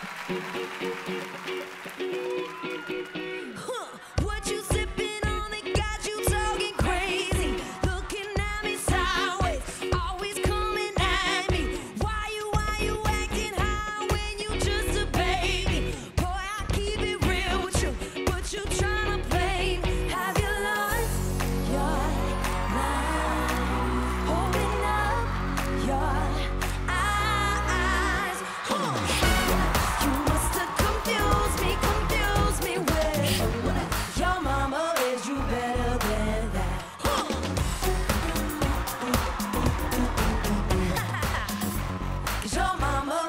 Thank you.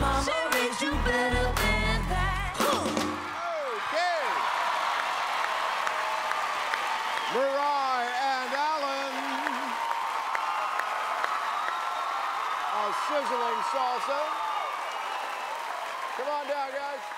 Mama raised you better than that. Okay. Mariah and Alan. A sizzling salsa. Come on down, guys.